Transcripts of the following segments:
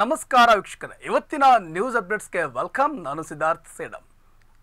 ನಮಸ್ಕಾರ ವೀಕ್ಷಕರೇ. ಇವತ್ತಿನ ನ್ಯೂಸ್ ಅಪ್ಡೇಟ್ಸ್ಗೆ ವೆಲ್ಕಮ್ ನಾನು ಸಿದ್ಧಾರ್ಥ್ ಸೇಡಂ.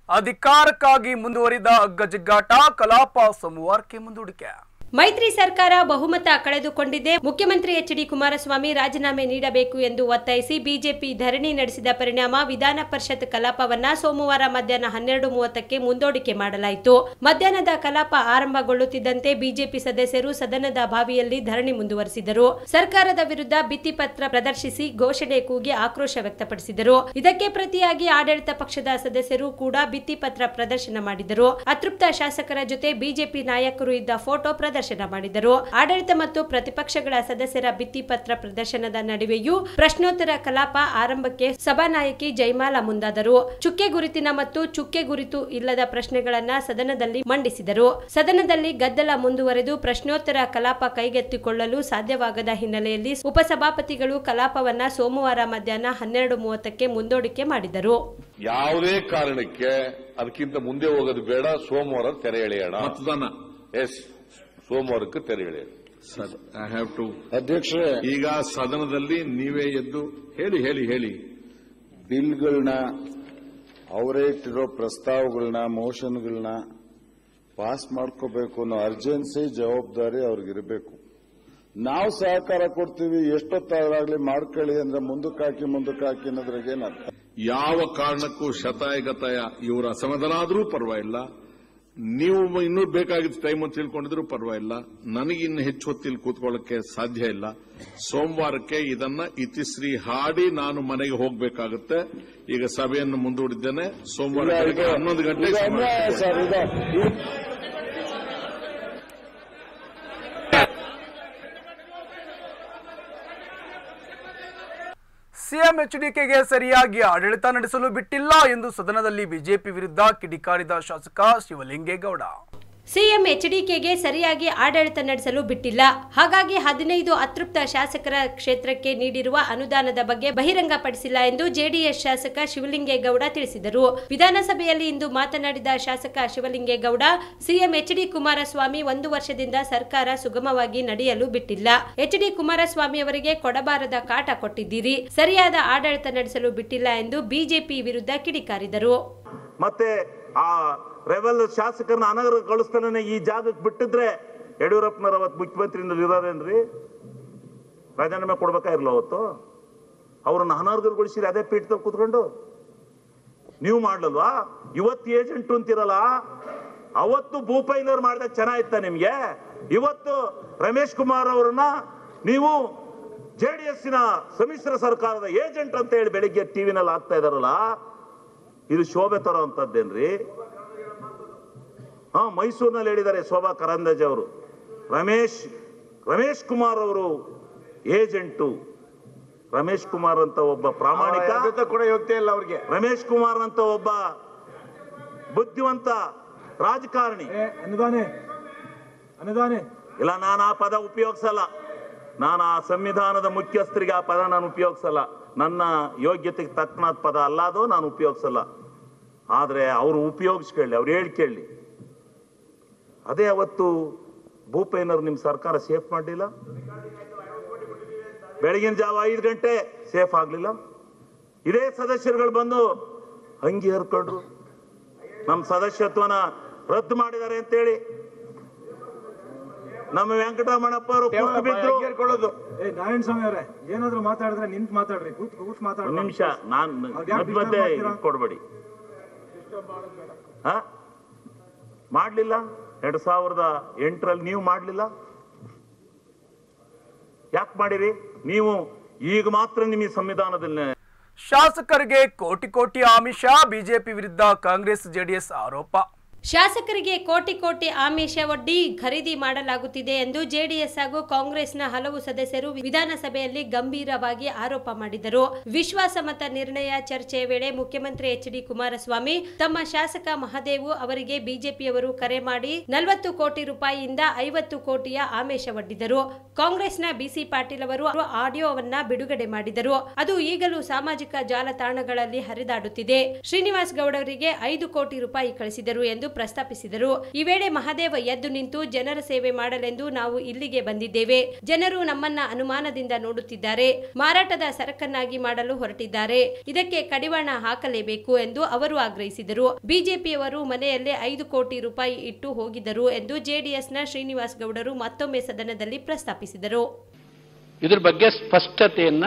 ಅಧಿಕಾರಕ್ಕಾಗಿ ಮುಂದುವರಿದ ಅಗ್ಗಜಿಗ್ಗಾಟ ಕಲಾಪ ಸೋಮವಾರಕ್ಕೆ ಮುಂದೂಡಿಕೆ. ಮೈತ್ರಿ ಸರ್ಕಾರ ಬಹುಮತ ಕಳೆದುಕೊಂಡಿದೆ. ಮುಖ್ಯಮಂತ್ರಿ ಎಚ್ ಡಿ ಕುಮಾರಸ್ವಾಮಿ ರಾಜೀನಾಮೆ ನೀಡಬೇಕು ಎಂದು ಒತ್ತಾಯಿಸಿ ಬಿಜೆಪಿ ಧರಣಿ ನಡೆಸಿದ ಪರಿಣಾಮ ವಿಧಾನ ಪರಿಷತ್ ಕಲಾಪವನ್ನ ಸೋಮವಾರ ಮಧ್ಯಾಹ್ನ ಹನ್ನೆರಡು ಮೂವತ್ತಕ್ಕೆ ಮುಂದೂಡಿಕೆ ಮಾಡಲಾಯಿತು. ಮಧ್ಯಾಹ್ನದ ಕಲಾಪ ಆರಂಭಗೊಳ್ಳುತ್ತಿದ್ದಂತೆ ಬಿಜೆಪಿ ಸದಸ್ಯರು ಸದನದ ಬಾವಿಯಲ್ಲಿ ಧರಣಿ ಮುಂದುವರೆಸಿದರು. ಸರ್ಕಾರದ ವಿರುದ್ಧ ಭಿತ್ತಿಪತ್ರ ಪ್ರದರ್ಶಿಸಿ ಘೋಷಣೆ ಕೂಗಿ ಆಕ್ರೋಶ ವ್ಯಕ್ತಪಡಿಸಿದರು. ಇದಕ್ಕೆ ಪ್ರತಿಯಾಗಿ ಆಡಳಿತ ಪಕ್ಷದ ಸದಸ್ಯರು ಕೂಡ ಭಿತ್ತಿಪತ್ರ ಪ್ರದರ್ಶನ ಮಾಡಿದರು. ಅತೃಪ್ತ ಶಾಸಕರ ಜೊತೆ ಬಿಜೆಪಿ ನಾಯಕರು ಇದ್ದ ಫೋಟೋ ಪ್ರದರ್ಶನ ಮಾಡಿದರು. ಆಡಳಿತ ಮತ್ತು ಪ್ರತಿಪಕ್ಷಗಳ ಸದಸ್ಯರ ಭಿತ್ತಿಪತ್ರ ಪ್ರದರ್ಶನದ ನಡುವೆಯೂ ಪ್ರಶ್ನೋತ್ತರ ಕಲಾಪ ಆರಂಭಕ್ಕೆ ಸಭಾನಾಯಕಿ ಜೈಮಾಲಾ ಮುಂದಾದರು. ಚುಕ್ಕೆ ಗುರುತಿನ ಮತ್ತು ಚುಕ್ಕೆ ಗುರುತು ಇಲ್ಲದ ಪ್ರಶ್ನೆಗಳನ್ನ ಸದನದಲ್ಲಿ ಮಂಡಿಸಿದರು. ಸದನದಲ್ಲಿ ಗದ್ದಲ ಮುಂದುವರೆದು ಪ್ರಶ್ನೋತ್ತರ ಕಲಾಪ ಕೈಗೆತ್ತಿಕೊಳ್ಳಲು ಸಾಧ್ಯವಾಗದ ಹಿನ್ನೆಲೆಯಲ್ಲಿ ಉಪಸಭಾಪತಿಗಳು ಕಲಾಪವನ್ನ ಸೋಮವಾರ ಮಧ್ಯಾಹ್ನ ಹನ್ನೆರಡು ಮೂವತ್ತಕ್ಕೆ ಮುಂದೂಡಿಕೆ ಮಾಡಿದರು. ಯಾವುದೇ ಕಾರಣಕ್ಕೆ ಅದಕ್ಕಿಂತ ಮುಂದೆ ಹೋಗೋದು ಬೇಡ ಸೋಮವಾರ ತೆರೆ ಎಳೆಯೋಣ. ಮತದಾನ. ಎಸ್ ಸೋಮವಾರಕ್ಕೆ ತೆರೆ ಐ ಹ್ಯಾವ್ ಟು ಅಧ್ಯಕ್ಷರೇ ಈಗ ಸದನದಲ್ಲಿ ನೀವೇ ಎದ್ದು ಹೇಳಿ ಹೇಳಿ ಹೇಳಿ. ಬಿಲ್ಗಳನ್ನ ಅವರೇ ಇಟ್ಟಿರೋ ಪ್ರಸ್ತಾವಗಳನ್ನ ಮೋಷನ್ಗಳನ್ನ ಪಾಸ್ ಮಾಡ್ಕೋಬೇಕು ಅನ್ನೋ ಅರ್ಜೆನ್ಸಿ ಜವಾಬ್ದಾರಿ ಅವ್ರಿಗಿರಬೇಕು. ನಾವು ಸಹಕಾರ ಕೊಡ್ತೀವಿ ಎಷ್ಟೊತ್ತಾದ್ರಾಗ್ಲಿ ಮಾಡ್ಕೊಳ್ಳಿ ಅಂದ್ರೆ ಮುಂದಕ್ಕೆ ಹಾಕಿ ಮುಂದಕ್ಕೆ ಹಾಕಿ ಅನ್ನೋದ್ರಾಗೇನು ಅರ್ಥ ಯಾವ ಕಾರಣಕ್ಕೂ ಶತಾಯಗತಾಯ ಇವರ ಅಸಮಾಧಾನ ಆದರೂ ಪರವಾಗಿಲ್ಲ. ನೀವು ಇನ್ನೂ ಬೇಕಾಗಿದ್ದ ಟೈಮ್ ಅಂತ ತಿಳ್ಕೊಂಡಿದ್ರು ಪರವಾಗಿಲ್ಲ. ನನಗೆ ಇನ್ನು ಹೆಚ್ಚು ಹೊತ್ತಿಲ್ಲಿ ಕೂತ್ಕೊಳ್ಳಕ್ಕೆ ಸಾಧ್ಯ ಇಲ್ಲ. ಸೋಮವಾರಕ್ಕೆ ಇದನ್ನ ಇತಿಶ್ರೀ ಹಾಡಿ ನಾನು ಮನೆಗೆ ಹೋಗಬೇಕಾಗುತ್ತೆ. ಈಗ ಸಭೆಯನ್ನು ಮುಂದೂಡಿದ್ದೇನೆ. ಸೋಮವಾರ ಹನ್ನೊಂದು ಇದು ಗಂಟೆಗೆ ಅನ್ಯಾಯ ಸರ್ ಇದು ಇದು- ಸಿಎಂ ಎಚ್ಡಿಕೆಗೆ ಸರಿಯಾಗಿ ಆಡಳಿತ ನಡೆಸಲು ಬಿಟ್ಟಿಲ್ಲ ಎಂದು ಸದನದಲ್ಲಿ ಬಿಜೆಪಿ ವಿರುದ್ಧ ಕಿಡಿಕಾರಿದ ಶಾಸಕ ಶಿವಲಿಂಗೇಗೌಡ. ಸಿಎಂ ಎಚ್ಡಿಕೆಗೆ ಸರಿಯಾಗಿ ಆಡಳಿತ ನಡೆಸಲು ಬಿಟ್ಟಿಲ್ಲ. ಹಾಗಾಗಿ ಹದಿನೈದು ಅತೃಪ್ತ ಶಾಸಕರ ಕ್ಷೇತ್ರಕ್ಕೆ ನೀಡಿರುವ ಅನುದಾನದ ಬಗ್ಗೆ ಬಹಿರಂಗಪಡಿಸಿಲ್ಲ ಎಂದು ಜೆಡಿಎಸ್ ಶಾಸಕ ಶಿವಲಿಂಗೇಗೌಡ ತಿಳಿಸಿದರು. ವಿಧಾನಸಭೆಯಲ್ಲಿ ಇಂದು ಮಾತನಾಡಿದ ಶಾಸಕ ಶಿವಲಿಂಗೇಗೌಡ, ಸಿಎಂ ಎಚ್ಡಿ ಕುಮಾರಸ್ವಾಮಿ ಒಂದು ವರ್ಷದಿಂದ ಸರ್ಕಾರ ಸುಗಮವಾಗಿ ನಡೆಯಲು ಬಿಟ್ಟಿಲ್ಲ. ಎಚ್ಡಿ ಕುಮಾರಸ್ವಾಮಿ ಅವರಿಗೆ ಕೊಡಬಾರದ ಕಾಟ ಕೊಟ್ಟಿದ್ದೀರಿ. ಸರಿಯಾದ ಆಡಳಿತ ನಡೆಸಲು ಬಿಟ್ಟಿಲ್ಲ ಎಂದು ಬಿಜೆಪಿ ವಿರುದ್ಧ ಕಿಡಿಕಾರಿದರು. ಮತ್ತೆ ರೆಬಲ್ ಶಾಸಕರನ್ನ ಅನಗರ ಕಳಿಸ್ತಾನೆ ಈ ಜಾಗಕ್ಕೆ ಬಿಟ್ಟಿದ್ರೆ ಯಡಿಯೂರಪ್ಪನವ್ರ ಅವತ್ತು ಮುಖ್ಯಮಂತ್ರಿಯಿಂದ ಇರೋರೇನ್ರಿ ರಾಜೀನಾಮೆ ಕೊಡ್ಬೇಕಾ ಇರಲ್ಲ ಅವತ್ತು? ಅವ್ರನ್ನ ಅನರ್ಹಗೊಳಿಸಿರಿ ಅದೇ ಪೀಠದಲ್ಲಿ ಕೂತ್ಕೊಂಡು? ನೀವು ಮಾಡ್ಲಲ್ವಾ? ಇವತ್ತು ಏಜೆಂಟ್ ಅಂತಿರಲ್ಲ, ಅವತ್ತು ಭೂಪೈನವ್ರು ಮಾಡಿದಾಗ ಚೆನ್ನಾಗಿತ್ತ ನಿಮ್ಗೆ? ಇವತ್ತು ರಮೇಶ್ ಕುಮಾರ್ ಅವರನ್ನ ನೀವು ಜೆ ಡಿ ಎಸ್ಸಿನ ಸಮ್ಮಿಶ್ರ ಸರ್ಕಾರದ ಏಜೆಂಟ್ ಅಂತ ಹೇಳಿ ಬೆಳಿಗ್ಗೆ ಟಿವಿನಲ್ಲಿ ಆಗ್ತಾ ಇದಾರಲ್ಲ, ಇದು ಶೋಭೆ ತರೋ ಅಂತದ್ದೇನ್ರಿ ಹಾ ಮೈಸೂರಿನಲ್ಲಿ ಹೇಳಿದ್ದಾರೆ ಶೋಭಾ ಕರಂದಜೆ ಅವರು. ರಮೇಶ್ ರಮೇಶ್ ಕುಮಾರ್ ಅವರು ಏಜೆಂಟು. ರಮೇಶ್ ಕುಮಾರ್ ಅಂತ ಒಬ್ಬ ಪ್ರಾಮಾಣಿಕ. ಕೂಡ ಯೋಗ್ಯ ಇಲ್ಲ ಅವ್ರಿಗೆ. ರಮೇಶ್ ಕುಮಾರ್ ಅಂತ ಒಬ್ಬ ಬುದ್ಧಿವಂತ ರಾಜಕಾರಣಿ. ಅನುದಾನೆ ಅನುದಾನೆ. ಇಲ್ಲ ನಾನು ಆ ಪದ ಉಪಯೋಗಿಸಲ್ಲ. ನಾನು ಆ ಸಂವಿಧಾನದ ಮುಖ್ಯಸ್ಥರಿಗೆ ಆ ಪದ ನಾನು ಉಪಯೋಗಿಸಲ್ಲ. ನನ್ನ ಯೋಗ್ಯತೆಗೆ ತಕ್ಕನಾದ ಪದ ಅಲ್ಲ ಅದು ನಾನು ಉಪಯೋಗಿಸಲ್ಲ. ಆದರೆ ಅವರು ಉಪಯೋಗಿಸ್ಕೊಳ್ಳಿ ಅವ್ರು ಹೇಳಿ ಕೇಳಿ. ಅದೇ ಅವತ್ತು ಭೂಪೇನರ್ ನಿಮ್ ಸರ್ಕಾರ ಸೇಫ್ ಮಾಡಲಿಲ್ಲ? ಬೆಳಗಿನ ಜಾವ ಐದು ಗಂಟೆ ಸೇಫ್ ಆಗ್ಲಿಲ್ಲ? ಇದೇ ಸದಸ್ಯರುಗಳು ಬಂದು ಅಂಗಿ ಹರ್ಕೊಂಡ್ರು. ನಮ್ಮ ಸದಸ್ಯತ್ವನ ರದ್ದು ಮಾಡಿದ್ದಾರೆ ಅಂತೇಳಿ. ನಮ್ಮ ವೆಂಕಟರಮಣಪ್ಪ ಅವರು ಏ ನಾರಾಯಣ ಸ್ವಾಮಿ ಅವರೇ ಏನಾದ್ರು ಮಾತಾಡಿದ್ರೆ ನಿಂತ್ ಮಾತಾಡ್ರಿ ಕೂತ್ ಕೂತ್ ಮಾತಾಡ ನಿಮಿಷ ನಾನು ಮಧ್ಯ ಕೊಡ್ಬೇಡಿ. ಹ? ಮಾಡ್ಲಿಲ್ಲ? ಎರಡ್ ಸಾವಿರದ ಎಂಟರಲ್ಲಿ ನೀವು ಮಾಡಲಿಲ್ಲ? ಯಾಕೆ ಮಾಡಿರಿ? ನೀವು ಈಗ ಮಾತ್ರ ನಿಮಗೆ ಸಂವಿಧಾನದಲ್ಲಿ ಶಾಸಕರಿಗೆ ಕೋಟಿ ಕೋಟಿ ಆಮಿಷ, ಬಿಜೆಪಿ ವಿರುದ್ಧ ಕಾಂಗ್ರೆಸ್, ಜೆಡಿಎಸ್ ಆರೋಪ ಶಾಸಕರಿಗೆ ಕೋಟಿ ಕೋಟಿ ಆಮಿಷ ಒಡ್ಡಿ ಖರೀದಿ ಮಾಡಲಾಗುತ್ತಿದೆ ಎಂದು ಜೆಡಿಎಸ್ ಹಾಗೂ ಕಾಂಗ್ರೆಸ್ನ ಹಲವು ಸದಸ್ಯರು ವಿಧಾನಸಭೆಯಲ್ಲಿ ಗಂಭೀರವಾಗಿ ಆರೋಪ ಮಾಡಿದರು. ವಿಶ್ವಾಸಮತ ನಿರ್ಣಯ ಚರ್ಚೆಯ ವೇಳೆ ಮುಖ್ಯಮಂತ್ರಿ ಎಚ್ ಡಿ ಕುಮಾರಸ್ವಾಮಿ ತಮ್ಮ ಶಾಸಕ ಮಹದೇವು ಅವರಿಗೆ ಬಿಜೆಪಿಯವರು ಕರೆ ಮಾಡಿ ನಲವತ್ತು ಕೋಟಿ ರೂಪಾಯಿಯಿಂದ ಐವತ್ತು ಕೋಟಿಯ ಆಮಿಷ ಒಡ್ಡಿದರು. ಕಾಂಗ್ರೆಸ್ನ ಬಿಸಿ ಪಾಟೀಲ್ ಅವರು ಆಡಿಯೋವನ್ನ ಬಿಡುಗಡೆ ಮಾಡಿದರು. ಅದು ಈಗಲೂ ಸಾಮಾಜಿಕ ಜಾಲತಾಣಗಳಲ್ಲಿ ಹರಿದಾಡುತ್ತಿದೆ. ಶ್ರೀನಿವಾಸ್ ಗೌಡರಿಗೆ ಐದು ಕೋಟಿ ರೂಪಾಯಿ ಕಳಿಸಿದರು ಎಂದು ಪ್ರಸ್ತಾಪಿಸಿದರು. ಈ ವೇಳೆ ಮಹಾದೇವ ಎದ್ದು ನಿಂತು ಜನರ ಸೇವೆ ಮಾಡಲೆಂದು ನಾವು ಇಲ್ಲಿಗೆ ಬಂದಿದ್ದೇವೆ. ಜನರು ನಮ್ಮನ್ನ ಅನುಮಾನದಿಂದ ನೋಡುತ್ತಿದ್ದಾರೆ. ಮಾರಾಟದ ಸರಕನ್ನಾಗಿ ಮಾಡಲು ಹೊರಟಿದ್ದಾರೆ. ಇದಕ್ಕೆ ಕಡಿವಾಣ ಹಾಕಲೇಬೇಕು ಎಂದು ಅವರು ಆಗ್ರಹಿಸಿದರು. ಬಿಜೆಪಿಯವರು ಮನೆಯಲ್ಲೇ ಐದು ಕೋಟಿ ರೂಪಾಯಿ ಇಟ್ಟು ಹೋಗಿದ್ದರು ಎಂದು ಜೆಡಿಎಸ್ನ ಶ್ರೀನಿವಾಸ್ ಗೌಡರು ಮತ್ತೊಮ್ಮೆ ಸದನದಲ್ಲಿ ಪ್ರಸ್ತಾಪಿಸಿದರು. ಇದರ ಬಗ್ಗೆ ಸ್ಪಷ್ಟತೆಯನ್ನ,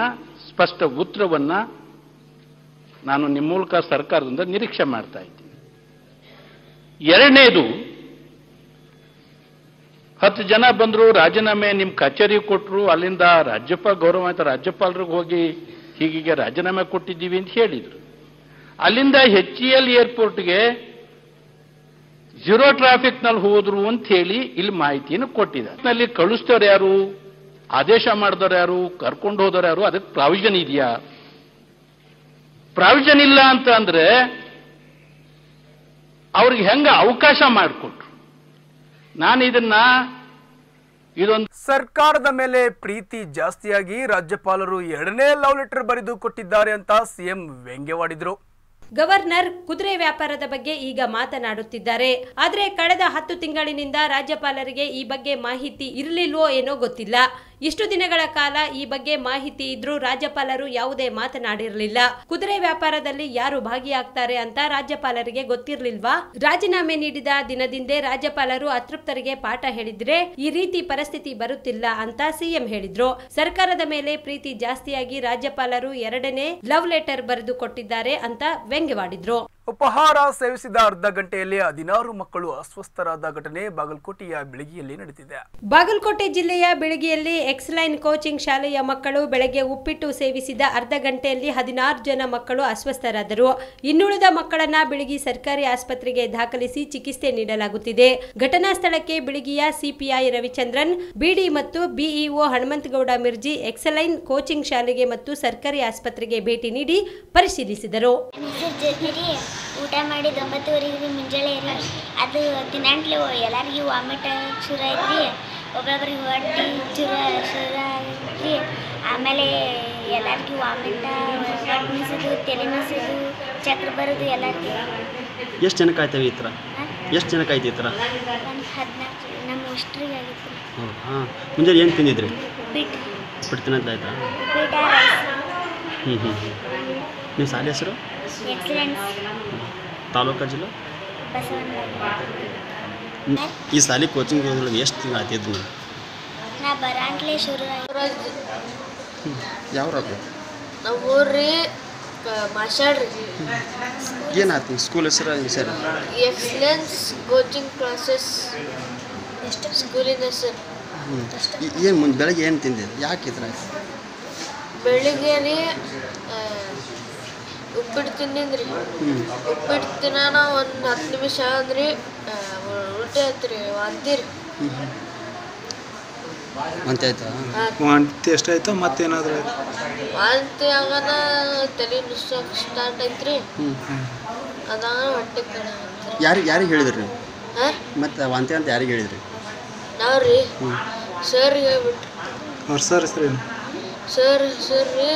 ಸ್ಪಷ್ಟ ಉತ್ತರವನ್ನ ನಾನು ನಿಮ್ಮ ಮೂಲಕ ಸರ್ಕಾರದಿಂದ ನಿರೀಕ್ಷೆ ಮಾಡ್ತಾ ಇದ್ದೀನಿ. ಎರಡನೇದು, ಹತ್ತು ಜನ ಬಂದರು, ರಾಜೀನಾಮೆ ನಿಮ್ಮ ಕಚೇರಿ ಕೊಟ್ಟರು ಅಲ್ಲಿಂದ ರಾಜ್ಯಪಾಲ ಗೌರವಾನ್ವಿತ ರಾಜ್ಯಪಾಲರಿಗೆ ಹೋಗಿ ಹೀಗೀಗೆ ರಾಜೀನಾಮೆ ಕೊಟ್ಟಿದ್ದೀವಿ ಅಂತ ಹೇಳಿದರು. ಅಲ್ಲಿಂದ ಎಚ್ ಇ ಎಲ್ ಏರ್ಪೋರ್ಟ್ಗೆ ಝೀರೋ ಟ್ರಾಫಿಕ್ನಲ್ಲಿ ಹೋದ್ರು ಅಂತ ಹೇಳಿ ಇಲ್ಲಿ ಮಾಹಿತಿಯನ್ನು ಕೊಟ್ಟಿದ್ದಾರೆ. ನಲ್ಲಿ ಕಳಿಸ್ತವ್ರು ಯಾರು? ಆದೇಶ ಮಾಡಿದವ್ರು ಯಾರು? ಕರ್ಕೊಂಡು ಹೋದವ್ರು ಯಾರು? ಅದಕ್ಕೆ ಪ್ರಾವಿಷನ್ ಇದೆಯಾ? ಪ್ರಾವಿಷನ್ ಇಲ್ಲ ಅಂತ ಅಂದ್ರೆ ಅವ್ರಿಗೆ ಹೆಂಗ ಅವಕಾಶ ಮಾಡಿಕೊಟ್ರು. ನಾನು ಇದನ್ನ ಇದೊಂದು ಸರ್ಕಾರದ ಮೇಲೆ ಪ್ರೀತಿ ಜಾಸ್ತಿಯಾಗಿ ರಾಜ್ಯಪಾಲರು ಎರಡನೇ ಲವ್ ಲೆಟರ್ ಬರೆದು ಕೊಟ್ಟಿದ್ದಾರೆ ಅಂತ ಸಿಎಂ ವ್ಯಂಗ್ಯವಾಡಿದ್ರು ಗವರ್ನರ್ ಕುದುರೆ ವ್ಯಾಪಾರದ ಬಗ್ಗೆ ಈಗ ಮಾತನಾಡುತ್ತಿದ್ದಾರೆ. ಆದರೆ ಕಳೆದ ಹತ್ತು ತಿಂಗಳಿನಿಂದ ರಾಜ್ಯಪಾಲರಿಗೆ ಈ ಬಗ್ಗೆ ಮಾಹಿತಿ ಇರಲಿಲ್ವೋ ಏನೋ ಗೊತ್ತಿಲ್ಲ. ಇಷ್ಟು ದಿನಗಳ ಕಾಲ ಈ ಬಗ್ಗೆ ಮಾಹಿತಿ ಇದ್ರೂ ರಾಜ್ಯಪಾಲರು ಯಾವುದೇ ಮಾತನಾಡಿರಲಿಲ್ಲ. ಕುದುರೆ ವ್ಯಾಪಾರದಲ್ಲಿ ಯಾರು ಭಾಗಿಯಾಗ್ತಾರೆ ಅಂತ ರಾಜ್ಯಪಾಲರಿಗೆ ಗೊತ್ತಿರ್ಲಿಲ್ವಾ? ರಾಜೀನಾಮೆ ನೀಡಿದ ದಿನದಿಂದೇ ರಾಜ್ಯಪಾಲರು ಅತೃಪ್ತರಿಗೆ ಪಾಠ ಹೇಳಿದ್ರೆ ಈ ರೀತಿ ಪರಿಸ್ಥಿತಿ ಬರುತ್ತಿಲ್ಲ ಅಂತ ಸಿಎಂ ಹೇಳಿದ್ರು. ಸರ್ಕಾರದ ಮೇಲೆ ಪ್ರೀತಿ ಜಾಸ್ತಿಯಾಗಿ ರಾಜ್ಯಪಾಲರು ಎರಡನೇ ಲವ್ ಲೆಟರ್ ಬರೆದು ಕೊಟ್ಟಿದ್ದಾರೆ ಅಂತ ವ್ಯಂಗ್ಯವಾಡಿದ್ರು. ಉಪಹಾರ ಸೇವಿಸಿದ ಅರ್ಧ ಗಂಟೆಯಲ್ಲಿ ಹದಿನಾರು ಮಕ್ಕಳು ಅಸ್ವಸ್ಥರಾದ ಘಟನೆ ಬಾಗಲಕೋಟೆಯ ಬೆಳಗಿಯಲ್ಲಿ ನಡೆದಿದೆ. ಬಾಗಲಕೋಟೆ ಜಿಲ್ಲೆಯ ಬೆಳಗಿಯಲ್ಲಿ ಎಕ್ಸ್ಲೈನ್ ಕೋಚಿಂಗ್ ಶಾಲೆಯ ಮಕ್ಕಳು ಬೆಳಗ್ಗೆ ಉಪ್ಪಿಟ್ಟು ಸೇವಿಸಿದ ಅರ್ಧ ಗಂಟೆಯಲ್ಲಿ ಹದಿನಾರು ಜನ ಮಕ್ಕಳು ಅಸ್ವಸ್ಥರಾದರು. ಇನ್ನುಳಿದ ಮಕ್ಕಳನ್ನ ಬೆಳಗಿ ಸರ್ಕಾರಿ ಆಸ್ಪತ್ರೆಗೆ ದಾಖಲಿಸಿ ಚಿಕಿತ್ಸೆ ನೀಡಲಾಗುತ್ತಿದೆ. ಘಟನಾ ಸ್ಥಳಕ್ಕೆ ಬೆಳಗಿಯ ಸಿಪಿಐ ರವಿಚಂದ್ರನ್ ಬಿಡಿ ಮತ್ತು ಬಿಇಒ ಹನುಮಂತಗೌಡ ಮಿರ್ಜಿ ಎಕ್ಸಲೈನ್ ಕೋಚಿಂಗ್ ಶಾಲೆಗೆ ಮತ್ತು ಸರ್ಕಾರಿ ಆಸ್ಪತ್ರೆಗೆ ಭೇಟಿ ನೀಡಿ ಪರಿಶೀಲಿಸಿದರು. ಊಟ ಮಾಡಿದ ಒಂಬತ್ತುವರೆಗೆ ರೀ ಮುಂಜಾನೆ ರೀ ಅದು ತಿನ್ನಂಟ್ಲೆ ಎಲ್ಲರಿಗೂ ವಾಮಿಟ್ ಶುರು ಐತಿ ಒಬ್ಬೊಬ್ರಿಗೆ ಹೊಟ್ಟೆ ಶುರು ಶುರು ಐತಿ ಆಮೇಲೆ ಎಲ್ಲರಿಗೂ ವಾಮಿಟ ಹೊಟ್ಟೆ ಮಿಸೋದು ತಲೆ ಮಿಸೋದು ಚಕ್ರ ಬರೋದು ಎಲ್ಲರಿಗೂ. ಎಷ್ಟು ಜನಕ್ಕೆ ಆಯ್ತವೆ ಈ ಥರ? ಎಷ್ಟು ಜನಕ್ಕೆ ಆಯ್ತು ಈ ಥರ? ಒಂದು ಹದಿನಾಲ್ಕು ನಮ್ಮ ಅಷ್ಟ್ರಿಗೆ ಆಗಿತ್ತು. ಹಾಂ ಮುಂಜಾನೆ ಏನು ತಿಂದಿದ್ರಿ? ಬಿಟ್ಟು ಹ್ಞೂ ಹ್ಞೂ ಹ್ಞೂ ನಿಮ್ಮ ಶಾಲೆ ಹೆಸರು? ಎಕ್ಸಲೆನ್ಸ್ ತಾಲೂಕಾ ಜಿಲ್ಲಾ? ಈ ಸಾಲಿ ಕೋಚಿಂಗ್ ಎಷ್ಟು ತಿಂಗಳು ಆಯ್ತಿದ್ದು ನೀವು ನಾ ಬರಾಂಟ್ಲೆ ಶುರು ಆಯ್ತು. ಯಾವ ರಾಗ ನಮ್ಮ ಊರ್ರಿ ಮಾಷಾಡ್ರಿ ಏನಾಯ್ತು ಸ್ಕೂಲ್ ಹೆಸರು ಸರ್? ಎಕ್ಸಲೆನ್ಸ್ ಕೋಚಿಂಗ್ ಕ್ಲಾಸಸ್ ಸ್ಕೂಲಿನ ಸರ್. ಹ್ಞೂ ಏನು ಮುಂದೆ ಬೆಳಗ್ಗೆ ಏನು ತಿಂದಿದ್ದು ಯಾಕೆ ಥರ ಬೆಳಿಗ್ಗೆ ರೀ ಉಪ್ಪಿಟ್ಟು ಹ್ಞೂ ಉಪ್ಪಿಟ್ಟು ತಿನ್ನಾನ ಒಂದು ಹತ್ತು ನಿಮಿಷ ಅಂದ್ರಿ ಆ, ಆಯ್ತ್ರಿ ಅಂತೀರಿ ವಾಂತಿ ಆಯ್ತಾ? ವಾಂತಿ ಎಷ್ಟಾಯ್ತು ಮತ್ತೇನಾದ್ರೂ ಆಯ್ತು. ವಾಂತಿ ಆಗನ ತಲೆ ನುಸ್ಸಕ್ಕೆ ಸ್ಟಾರ್ಟ್ ಅದಾಗ ಹೊಟ್ಟೆ ಯಾರಿಗೆ ಯಾರಿಗೆ ಹೇಳಿದ್ರಿ ಮತ್ತು ವಾಂತಿ ಅಂತ ಯಾರಿಗೆ ಹೇಳಿದ್ರಿ? ನಾವು ರೀ ಹ್ಞೂ ಸರ್ ಹೇಳ್ಬಿಟ್ರಿ. ಅವ್ರ ಸರ್ ಸರ್ ಸರ್ ರೀ.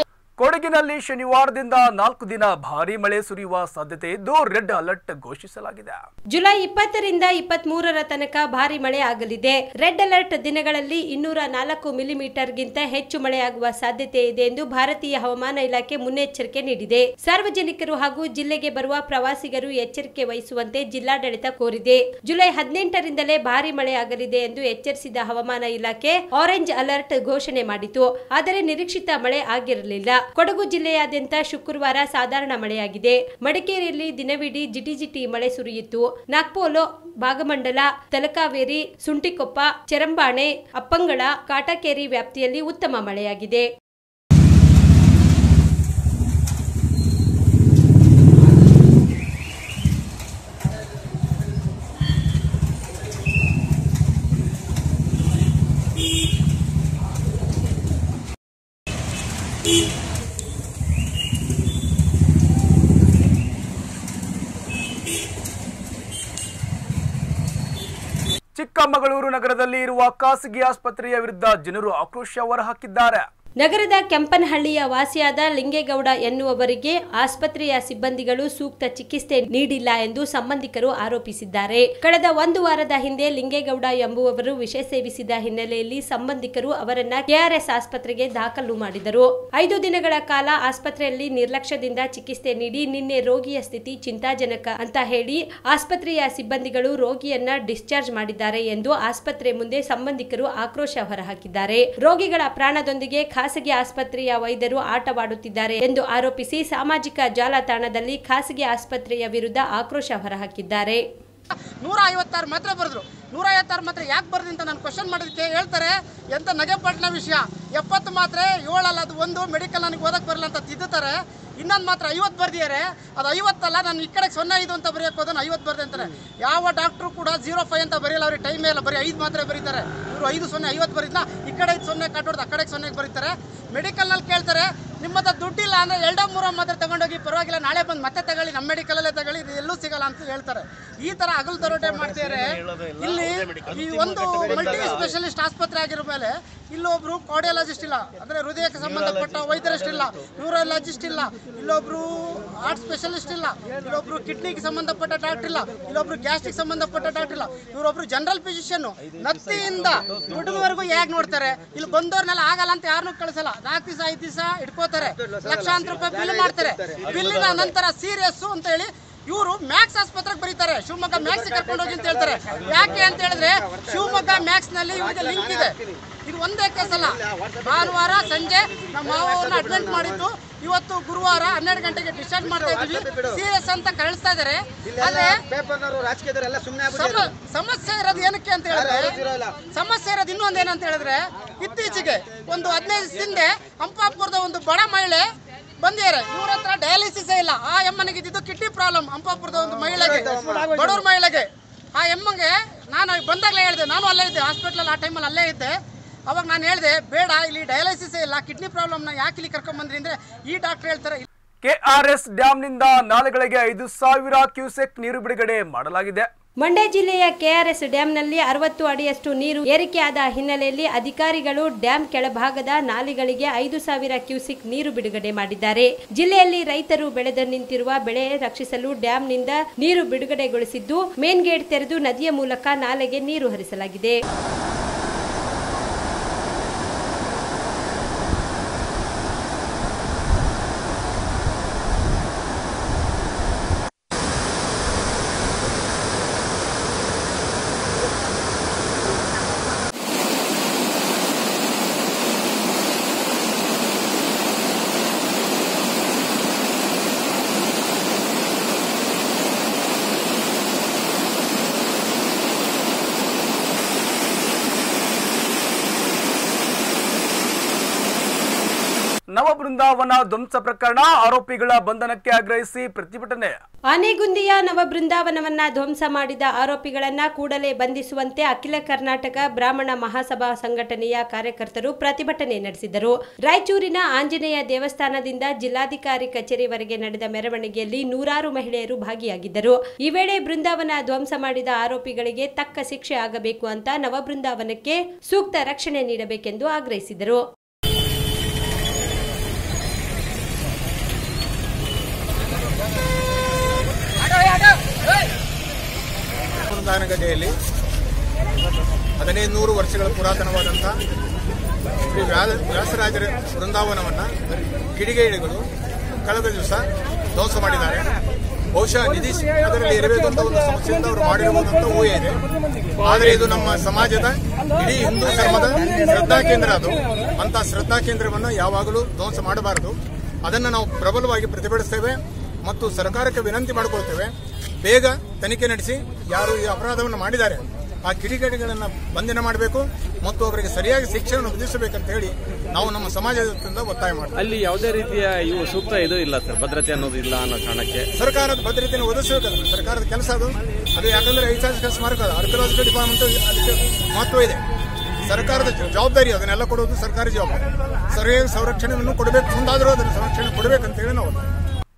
ಕೊಡಗಿನಲ್ಲಿ ಶನಿವಾರದಿಂದ ನಾಲ್ಕು ದಿನ ಭಾರೀ ಮಳೆ ಸುರಿಯುವ ಸಾಧ್ಯತೆ ಇದ್ದು ರೆಡ್ ಅಲರ್ಟ್ ಘೋಷಿಸಲಾಗಿದೆ. ಜುಲೈ ಇಪ್ಪತ್ತರಿಂದ ಇಪ್ಪತ್ತ್ ಮೂರರ ತನಕ ಭಾರಿ ಮಳೆ ಆಗಲಿದೆ. ರೆಡ್ ಅಲರ್ಟ್ ದಿನಗಳಲ್ಲಿ ಇನ್ನೂರ ನಾಲ್ಕು ಮಿಲಿಮೀಟರ್ಗಿಂತ ಹೆಚ್ಚು ಮಳೆಯಾಗುವ ಸಾಧ್ಯತೆ ಇದೆ ಎಂದು ಭಾರತೀಯ ಹವಾಮಾನ ಇಲಾಖೆ ಮುನ್ನೆಚ್ಚರಿಕೆ ನೀಡಿದೆ. ಸಾರ್ವಜನಿಕರು ಹಾಗೂ ಜಿಲ್ಲೆಗೆ ಬರುವ ಪ್ರವಾಸಿಗರು ಎಚ್ಚರಿಕೆ ವಹಿಸುವಂತೆ ಜಿಲ್ಲಾಡಳಿತ ಕೋರಿದೆ. ಜುಲೈ ಹದಿನೆಂಟರಿಂದಲೇ ಭಾರಿ ಮಳೆ ಆಗಲಿದೆ ಎಂದು ಎಚ್ಚರಿಸಿದ ಹವಾಮಾನ ಇಲಾಖೆ ಆರೆಂಜ್ ಅಲರ್ಟ್ ಘೋಷಣೆ ಮಾಡಿತು. ಆದರೆ ನಿರೀಕ್ಷಿತ ಮಳೆ ಆಗಿರಲಿಲ್ಲ. ಕೊಡಗು ಜಿಲ್ಲೆಯಾದ್ಯಂತ ಶುಕ್ರವಾರ ಸಾಧಾರಣ ಮಳೆಯಾಗಿದೆ. ಮಡಿಕೇರಿಯಲ್ಲಿ ದಿನವಿಡೀ ಜಿಟಿಜಿಟಿ ಮಳೆ ಸುರಿಯಿತು. ನಾಗ್ಪೋಲೋ, ಭಾಗಮಂಡಲ, ತಲಕಾವೇರಿ, ಸುಂಟಿಕೊಪ್ಪ, ಚರಂಬಾಣೆ ಅಪ್ಪಂಗಳ ಕಾಟಕೇರಿ ವ್ಯಾಪ್ತಿಯಲ್ಲಿ ಉತ್ತಮ ಮಳೆಯಾಗಿದೆ. ಚಿಕ್ಕಮಗಳೂರು ನಗರದಲ್ಲಿ ಇರುವ ಖಾಸಗಿ ಆಸ್ಪತ್ರೆಯ ವಿರುದ್ಧ ಜನರು ಆಕ್ರೋಶ ಹೊರಹಾಕಿದ್ದಾರೆ. ನಗರದ ಕೆಂಪನಹಳ್ಳಿಯ ವಾಸಿಯಾದ ಲಿಂಗೇಗೌಡ ಎನ್ನುವವರಿಗೆ ಆಸ್ಪತ್ರೆಯ ಸಿಬ್ಬಂದಿಗಳು ಸೂಕ್ತ ಚಿಕಿತ್ಸೆ ನೀಡಿಲ್ಲ ಎಂದು ಸಂಬಂಧಿಕರು ಆರೋಪಿಸಿದ್ದಾರೆ. ಕಳೆದ ಒಂದು ವಾರದ ಹಿಂದೆ ಲಿಂಗೇಗೌಡ ಎಂಬುವವರು ವಿಷ ಸೇವಿಸಿದ ಹಿನ್ನೆಲೆಯಲ್ಲಿ ಸಂಬಂಧಿಕರು ಅವರನ್ನ ಕೆಆರ್ಎಸ್ ಆಸ್ಪತ್ರೆಗೆ ದಾಖಲು ಮಾಡಿದರು. ಐದು ದಿನಗಳ ಕಾಲ ಆಸ್ಪತ್ರೆಯಲ್ಲಿ ನಿರ್ಲಕ್ಷ್ಯದಿಂದ ಚಿಕಿತ್ಸೆ ನೀಡಿ ನಿನ್ನೆ ರೋಗಿಯ ಸ್ಥಿತಿ ಚಿಂತಾಜನಕ ಅಂತ ಹೇಳಿ ಆಸ್ಪತ್ರೆಯ ಸಿಬ್ಬಂದಿಗಳು ರೋಗಿಯನ್ನ ಡಿಸ್ಚಾರ್ಜ್ ಮಾಡಿದ್ದಾರೆ ಎಂದು ಆಸ್ಪತ್ರೆ ಮುಂದೆ ಸಂಬಂಧಿಕರು ಆಕ್ರೋಶ ಹೊರಹಾಕಿದ್ದಾರೆ. ರೋಗಿಗಳ ಪ್ರಾಣದೊಂದಿಗೆ ಖಾಸಗಿ ಆಸ್ಪತ್ರೆಯ ವೈದ್ಯರು ಆಟವಾಡುತ್ತಿದ್ದಾರೆ ಎಂದು ಆರೋಪಿಸಿ ಸಾಮಾಜಿಕ ಜಾಲತಾಣದಲ್ಲಿ ಖಾಸಗಿ ಆಸ್ಪತ್ರೆಯ ವಿರುದ್ಧ ಆಕ್ರೋಶ ಹೊರಹಾಕಿದ್ದಾರೆ. ನೂರ ಐವತ್ತಾರು ಮಾತ್ರ ಬರೆದ್ರು. ನೂರ ಐವತ್ತಾರು ಮಾತ್ರ ಯಾಕೆ ಬರ್ದು ಅಂತ ನಾನು ಕ್ವಶನ್ ಮಾಡೋದಕ್ಕೆ ಹೇಳ್ತಾರೆ. ಎಂತ ನಗೆಪಟ್ಟಣ ವಿಷಯ. ಎಪ್ಪತ್ತು ಮಾತ್ರ ಏಳಲ್ಲ, ಅದು ಒಂದು ಮೆಡಿಕಲ್ ನನಗೆ ಓದಕ್ಕೆ ಬರಲ್ಲ ಅಂತ ತಿದ್ದುತ್ತಾರೆ. ಇನ್ನೊಂದು ಮಾತ್ರ ಐವತ್ತು ಬರ್ದಿದ್ದಾರೆ. ಅದು ಐವತ್ತಲ್ಲ ನಾನು ಈ ಕಡೆ ಸೊನ್ನೆ ಐದು ಅಂತ ಬರೆಯಕ್ಕೆ ಹೋದ್ರೆ ಐವತ್ತು ಬರ್ದೆ ಅಂತಾರೆ. ಯಾವ ಡಾಕ್ಟ್ರು ಕೂಡ ಜೀರೋ ಫೈವ್ ಅಂತ ಬರೆಯಲ್ಲ ಅವ್ರಿಗೆ ಟೈಮ್ ಇಲ್ಲ. ಬರೀ ಐದು ಮಾತ್ರ ಬರೀತಾರೆ. ಇವರು ಐದು ಸೊನ್ನೆ ಐವತ್ತು ಬರೀದ್ನ ಈ ಕಡೆ ಐದು ಸೊನ್ನೆ ಕಟ್ಟೋದು ಆ ಕಡೆಗೆ ಸೊನ್ನೆಗೆ ಬರೀತಾರೆ. ಮೆಡಿಕಲ್ನಲ್ಲಿ ಕೇಳ್ತಾರೆ ನಿಮ್ಮ ಹತ್ರ ದುಡ್ಡಿಲ್ಲ ಅಂದರೆ ಎರಡೋ ಮೂರೋ ಮಾತ್ರ ತಗೊಂಡೋಗಿ ಪರವಾಗಿಲ್ಲ ನಾಳೆ ಬಂದು ಮತ್ತೆ ತಗೊಳ್ಳಿ ನಮ್ಮ ಮೆಡಿಕಲಲ್ಲೇ ತಗೊಳ್ಳಿ ಇದು ಎಲ್ಲೂ ಸಿಗಲ್ಲ ಅಂತ ಹೇಳ್ತಾರೆ. ಈ ಥರ ಹಗಲು ದರೋಡೆ ಮಾಡ್ತಿದ್ದಾರೆ ಇಲ್ಲಿ. ಈ ಒಂದು ಮಲ್ಟಿ ಸ್ಪೆಷಲಿಸ್ಟ್ ಆಸ್ಪತ್ರೆ ಆಗಿರೋ ಮೇಲೆ ಇಲ್ಲೊಬ್ರು ಕಾರ್ಡಿಯಾಲಜಿಸ್ಟ್ ಇಲ್ಲ. ಅಂದರೆ ಹೃದಯಕ್ಕೆ ಸಂಬಂಧಪಟ್ಟ ವೈದ್ಯರಷ್ಟಿಲ್ಲ. ನ್ಯೂರಾಲಜಿಸ್ಟ್ ಇಲ್ಲ. ಇಲ್ಲೊಬ್ರು ಹಾರ್ಟ್ ಸ್ಪೆಷಲಿಸ್ಟ್ ಇಲ್ಲ ಇಲ್ಲೊಬ್ರು ಕಿಡ್ನಿಗೆ ಸಂಬಂಧಪಟ್ಟ ಡಾಕ್ಟರ್ ಇಲ್ಲ ಇಲ್ಲೊಬ್ರು ಗ್ಯಾಸ್ಟ್ರಿಕ್ ಸಂಬಂಧಪಟ್ಟ ಡಾಕ್ಟರ್ ಇಲ್ಲ. ಇವರೊಬ್ರು ಜನರಲ್ ಫಿಸಿಷಿಯನ್ ನತ್ತಿಯಿಂದ ದುಡ್ಡುವರೆಗೂ ಹೇಗೆ ನೋಡ್ತಾರೆ? ಇಲ್ಲಿ ಬಂದವ್ರನ್ನೆಲ್ಲ ಆಗಲ್ಲ ಅಂತ ಯಾರನ್ನೂ ಕಳಿಸಲ್ಲ. ನಾಲ್ಕು ದಿವಸ ಐದು ದಿವಸ ಇಟ್ಕೋತಾರೆ ಲಕ್ಷಾಂತರ ರೂಪಾಯಿ ಬಿಲ್ ಮಾಡ್ತಾರೆ. ಬಿಲ್ಲಿನ ನಂತರ ಸೀರಿಯಸ್ ಅಂತ ಹೇಳಿ ಇವರು ಮ್ಯಾಕ್ಸ್ ಆಸ್ಪತ್ರೆಗೆ ಬರೀತಾರೆ. ಶಿವಮೊಗ್ಗ ಮ್ಯಾಕ್ಸ್ ಕರ್ಕೊಂಡು ಹೋಗಿ ಅಂತ ಹೇಳ್ತಾರೆ. ಯಾಕೆ ಅಂತ ಹೇಳಿದ್ರೆ ಶಿವಮೊಗ್ಗ ಮ್ಯಾಕ್ಸ್ನಲ್ಲಿ ಇವರಿಗೆ ಲಿಂಕ್ ಇದೆ. ಇದು ಒಂದೇ ಕೇಸಲ್ಲ ಅಲ್ಲ. ಭಾನುವಾರ ಸಂಜೆ ನಮ್ಮ ಮಾವನ ಅಡ್ಮಿಟ್ ಮಾಡಿದ್ದು ಇವತ್ತು ಗುರುವಾರ ಹನ್ನೆರಡು ಗಂಟೆಗೆ ಡಿಸ್ಚಾರ್ಜ್ ಮಾಡ್ತಾ ಇದ್ದೀವಿ. ಸೀರಿಯಸ್ ಅಂತ ಕಳಿಸ್ತಾ ಇದ್ದಾರೆ. ಆದ್ರೆ ಸಮಸ್ಯೆ ಇರೋದು ಏನಕ್ಕೆ ಅಂತ ಹೇಳಿದ್ರೆ ಸಮಸ್ಯೆ ಇರೋದು ಇನ್ನೊಂದು ಏನಂತ ಹೇಳಿದ್ರೆ ಇತ್ತೀಚೆಗೆ ಒಂದು ಹದಿನೈದು ಹಿಂದೆ ಹಂಪಾಪುರದ ಒಂದು ಬಡ ಮಹಿಳೆ ಬಂದಿದ್ದಾರೆ. ಇವ್ರ ಹತ್ರ ಡಯಾಲಿಸಿಸ್ ಇಲ್ಲ. ಆ ಎಮ್ಮನಿಗೆ ಇದ್ದಿದ್ದು ಕಿಡ್ನಿ ಪ್ರಾಬ್ಲಮ್ ಹಂಪಾಪುರದ ಒಂದು ಮಹಿಳೆಗೆ ಬಡವ್ರ ಮಹಿಳೆಗೆ. ಆ ಎಮ್ಮಗೆ ನಾನು ಬಂದಾಗಲೇ ಹೇಳಿದೆ ನಾನು ಅಲ್ಲೇ ಇದ್ದೆ ಹಾಸ್ಪಿಟ್ಲಲ್ಲಿ ಆ ಟೈಮಲ್ಲಿ ಅಲ್ಲೇ ಇದ್ದೆ. ಅವಾಗ ನಾನು ಹೇಳಿದೆ ಬೇಡ ಇಲ್ಲಿ ಡಯಾಲಿಸಿಸ್ ಇಲ್ಲ ಕಿಡ್ನಿ ಪ್ರಾಬ್ಲಮ್ನ ಯಾಕೆ ಇಲ್ಲಿ ಕರ್ಕೊಂಬಂದ್ರಿ ಅಂದ್ರೆ ಈ ಡಾಕ್ಟರ್ ಹೇಳ್ತಾರೆ ಕೆಆರ್ಎಸ್ ಡ್ಯಾಂನಿಂದ ನಾಲೆಗಳಿಗೆ ಐದು ಸಾವಿರ ಕ್ಯೂಸೆಕ್ ನೀರು ಬಿಡುಗಡೆ ಮಾಡಲಾಗಿದೆ. ಮಂಡ್ಯ ಜಿಲ್ಲೆಯ ಕೆಆರ್ಎಸ್ ಡ್ಯಾಂನಲ್ಲಿ ಅರವತ್ತು ಅಡಿಯಷ್ಟು ನೀರು ಏರಿಕೆಯಾದ ಹಿನ್ನೆಲೆಯಲ್ಲಿ ಅಧಿಕಾರಿಗಳು ಡ್ಯಾಂ ಕೆಳಭಾಗದ ನಾಲೆಗಳಿಗೆ ಐದು ಸಾವಿರ ಕ್ಯೂಸಿಕ್ ನೀರು ಬಿಡುಗಡೆ ಮಾಡಿದ್ದಾರೆ. ಜಿಲ್ಲೆಯಲ್ಲಿ ರೈತರು ಬೆಳೆದು ನಿಂತಿರುವ ಬೆಳೆ ರಕ್ಷಿಸಲು ಡ್ಯಾಂನಿಂದ ನೀರು ಬಿಡುಗಡೆಗೊಳಿಸಿದ್ದು ಮೇನ್ ಗೇಟ್ ತೆರೆದು ನದಿಯ ಮೂಲಕ ನಾಲೆಗೆ ನೀರು ಹರಿಸಲಾಗಿದೆ. ಬೃಂದಾವನ ಧ್ವಂಸ ಪ್ರಕರಣ ಆರೋಪಿಗಳ ಬಂಧನಕ್ಕೆ ಆಗ್ರಹಿಸಿ ಪ್ರತಿಭಟನೆ. ಆನೆಗುಂದಿಯ ನವ ಬೃಂದಾವನವನ್ನ ಧ್ವಂಸ ಮಾಡಿದ ಆರೋಪಿಗಳನ್ನ ಕೂಡಲೇ ಬಂಧಿಸುವಂತೆ ಅಖಿಲ ಕರ್ನಾಟಕ ಬ್ರಾಹ್ಮಣ ಮಹಾಸಭಾ ಸಂಘಟನೆಯ ಕಾರ್ಯಕರ್ತರು ಪ್ರತಿಭಟನೆ ನಡೆಸಿದರು. ರಾಯಚೂರಿನ ಆಂಜನೇಯ ದೇವಸ್ಥಾನದಿಂದ ಜಿಲ್ಲಾಧಿಕಾರಿ ಕಚೇರಿವರೆಗೆ ನಡೆದ ಮೆರವಣಿಗೆಯಲ್ಲಿ ನೂರಾರು ಮಹಿಳೆಯರು ಭಾಗಿಯಾಗಿದ್ದರು. ಈ ವೇಳೆ ಬೃಂದಾವನ ಧ್ವಂಸ ಮಾಡಿದ ಆರೋಪಿಗಳಿಗೆ ತಕ್ಕ ಶಿಕ್ಷೆ ಆಗಬೇಕು ಅಂತ ನವ ಬೃಂದಾವನಕ್ಕೆ ಸೂಕ್ತ ರಕ್ಷಣೆ ನೀಡಬೇಕೆಂದು ಆಗ್ರಹಿಸಿದರು. ಗದೆಯಲ್ಲಿ ಹದಿನೈದು ನೂರು ವರ್ಷಗಳ ಪುರಾತನವಾದಂಥ ಶ್ರೀ ವ್ಯಾಸ ವ್ಯಾಸರಾಜರ ವೃಂದಾವನವನ್ನು ಕಿಡಿಗೇಡಿಗಳು ಕಳೆದ ದಿವಸ ಧ್ವಂಸ ಮಾಡಿದ್ದಾರೆ. ಬಹುಶಃ ನಿಧಿ ಅದರಲ್ಲಿ ಇರಬೇಕಂತ ಒಂದು ಸಮಸ್ಯೆಯಿಂದ ಅವರು ಮಾಡಿರುವಂತ ಊಹೆ ಇದೆ. ಆದರೆ ಇದು ನಮ್ಮ ಸಮಾಜದ ಇಡೀ ಹಿಂದೂ ಧರ್ಮದ ಶ್ರದ್ಧಾ ಕೇಂದ್ರ ಅದು. ಅಂತ ಶ್ರದ್ಧಾ ಕೇಂದ್ರವನ್ನು ಯಾವಾಗಲೂ ಧ್ವಂಸ ಮಾಡಬಾರದು. ಅದನ್ನು ನಾವು ಪ್ರಬಲವಾಗಿ ಪ್ರತಿಭಟಿಸ್ತೇವೆ. ಮತ್ತು ಸರ್ಕಾರಕ್ಕೆ ವಿನಂತಿ ಮಾಡಿಕೊಳ್ತೇವೆ ಬೇಗ ತನಿಖೆ ನಡೆಸಿ ಯಾರು ಈ ಅಪರಾಧವನ್ನು ಮಾಡಿದ್ದಾರೆ ಆ ಕಿಡಿಗೇಡಿಗಳನ್ನು ಬಂಧನ ಮಾಡಬೇಕು ಮತ್ತು ಅವರಿಗೆ ಸರಿಯಾಗಿ ಶಿಕ್ಷೆಯನ್ನು ವಿಧಿಸಬೇಕಂತ ಹೇಳಿ ನಾವು ನಮ್ಮ ಸಮಾಜದಿಂದ ಒತ್ತಾಯ ಮಾಡ್ತೀವಿ. ಅಲ್ಲಿ ಯಾವುದೇ ರೀತಿಯ ಇವು ಸೂಕ್ತ ಇದು ಇಲ್ಲ ಸರ್ ಭದ್ರತೆ ಅನ್ನೋದು ಇಲ್ಲ ಅನ್ನೋ ಕಾರಣಕ್ಕೆ? ಸರ್ಕಾರದ ಭದ್ರತೆಯನ್ನು ಒದಗಿಸಬೇಕಲ್ಲ ಸರ್ಕಾರದ ಕೆಲಸ ಅದು. ಅದು ಯಾಕಂದ್ರೆ ಐತಿಹಾಸಿಕ ಸ್ಮಾರಕ ಅದು ಆರ್ಕಿಯಾಲಜಿಕಲ್ ಡಿಪಾರ್ಟ್ಮೆಂಟ್ ಅದಕ್ಕೆ ಮಹತ್ವ ಇದೆ. ಸರ್ಕಾರದ ಜವಾಬ್ದಾರಿ ಅದನ್ನೆಲ್ಲ ಕೊಡುವುದು ಸರ್ಕಾರಿ ಜವಾಬ್ದಾರಿ. ಸರಿಯಾಗಿ ಸಂರಕ್ಷಣೆಯನ್ನು ಕೊಡಬೇಕು ಮುಂದಾದರೂ ಅದನ್ನು ಸಂರಕ್ಷಣೆ ಕೊಡಬೇಕಂತ ಹೇಳಿ ನಾವು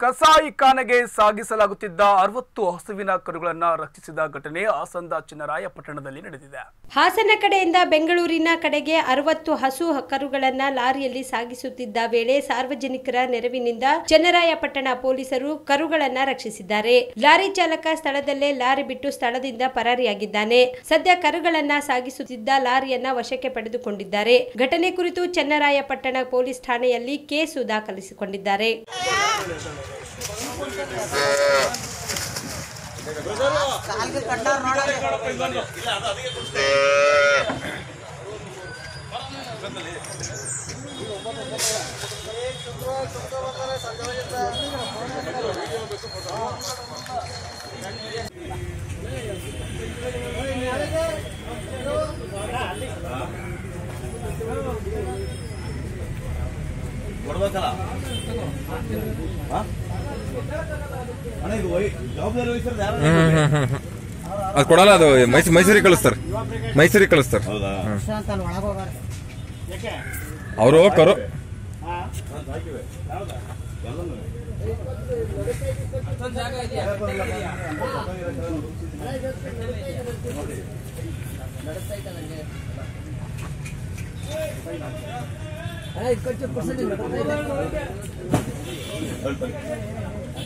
ಕಸಾಯಿಖಾನೆಗೆ ಸಾಗಿಸಲಾಗುತ್ತಿದ್ದ ಅರವತ್ತು ಹಸುವಿನ ಕರುಗಳನ್ನು ರಕ್ಷಿಸಿದ ಘಟನೆ ಹಾಸನದ ಚಿನ್ನರಾಯಪಟ್ಟಣದಲ್ಲಿ ನಡೆದಿದೆ. ಹಾಸನ ಕಡೆಯಿಂದ ಬೆಂಗಳೂರಿನ ಕಡೆಗೆ ಅರವತ್ತು ಹಸು ಕರುಗಳನ್ನ ಲಾರಿಯಲ್ಲಿ ಸಾಗಿಸುತ್ತಿದ್ದ ವೇಳೆ ಸಾರ್ವಜನಿಕರ ನೆರವಿನಿಂದ ಚನ್ನರಾಯಪಟ್ಟಣ ಪೊಲೀಸರು ಕರುಗಳನ್ನ ರಕ್ಷಿಸಿದ್ದಾರೆ. ಲಾರಿ ಚಾಲಕ ಸ್ಥಳದಲ್ಲೇ ಲಾರಿ ಬಿಟ್ಟು ಸ್ಥಳದಿಂದ ಪರಾರಿಯಾಗಿದ್ದಾನೆ. ಸದ್ಯ ಕರುಗಳನ್ನ ಸಾಗಿಸುತ್ತಿದ್ದ ಲಾರಿಯನ್ನ ವಶಕ್ಕೆ ಪಡೆದುಕೊಂಡಿದ್ದಾರೆ. ಘಟನೆ ಕುರಿತು ಚನ್ನರಾಯಪಟ್ಟಣ ಪೊಲೀಸ್ ಠಾಣೆಯಲ್ಲಿ ಕೇಸು ದಾಖಲಿಸಿಕೊಂಡಿದ್ದಾರೆ. ಕೊಡ್ಬೇಕಲ್ಲ ವೈ- ಜವಾಬ್ದಾರಿ ವಹಿಸಿರೋದು ಯಾರು ಅದು ಕೊಡಲ್ಲ ಅದು ಮೈಸೂರು ಮೈಸೂರಿಗೆ ಕಳಿಸ್ತಾರೆ. ಮೈಸೂರಿಗೆ ಕಳಿಸ್ತಾರೆ. ಹೌದಾ? ಅವರು ಕರು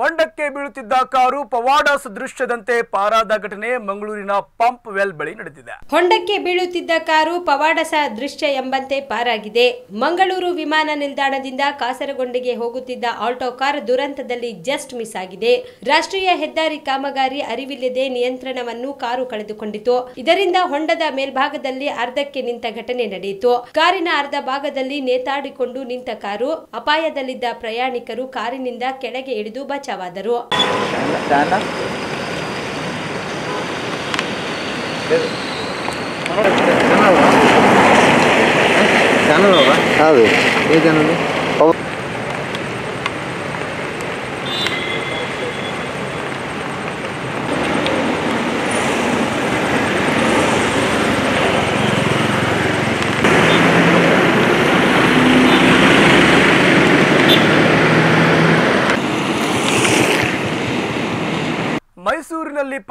ಹೊಂಡಕ್ಕೆ ಬೀಳುತ್ತಿದ್ದ ಕಾರು ಪವಾಡ ಸದೃಶ್ಯದಂತೆ ಪಾರಾದ ಘಟನೆ ಮಂಗಳೂರಿನ ಪಂಪ್ ವೆಲ್ ಬಳಿ ನಡೆದಿದೆ. ಹೊಂಡಕ್ಕೆ ಬೀಳುತ್ತಿದ್ದ ಕಾರು ಪವಾಡಸ ದೃಶ್ಯ ಎಂಬಂತೆ ಪಾರಾಗಿದೆ. ಮಂಗಳೂರು ವಿಮಾನ ನಿಲ್ದಾಣದಿಂದ ಕಾಸರಗೊಂಡಿಗೆ ಹೋಗುತ್ತಿದ್ದ ಆಲ್ಟೋ ಕಾರ್ ದುರಂತದಲ್ಲಿ ಜಸ್ಟ್ ಮಿಸ್ ಆಗಿದೆ. ರಾಷ್ಟ್ರೀಯ ಹೆದ್ದಾರಿ ಕಾಮಗಾರಿ ಅರಿವಿಲ್ಲದೆ ನಿಯಂತ್ರಣವನ್ನು ಕಾರು ಕಳೆದುಕೊಂಡಿತು. ಇದರಿಂದ ಹೊಂಡದ ಮೇಲ್ಭಾಗದಲ್ಲಿ ಅರ್ಧಕ್ಕೆ ನಿಂತ ಘಟನೆ ನಡೆಯಿತು. ಕಾರಿನ ಅರ್ಧ ಭಾಗದಲ್ಲಿ ನೇತಾಡಿಕೊಂಡು ನಿಂತ ಕಾರು, ಅಪಾಯದಲ್ಲಿದ್ದ ಪ್ರಯಾಣಿಕರು ಕಾರಿನಿಂದ ಕೆಳಗೆ ಇಳಿದು ಬಚಾವಾದರು ಹೌದು ಈ ಚಾನಲ್ ಮೈಸೂರಿನಲ್ಲಿ